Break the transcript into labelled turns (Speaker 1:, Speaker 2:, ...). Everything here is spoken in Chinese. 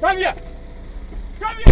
Speaker 1: 傻逼傻逼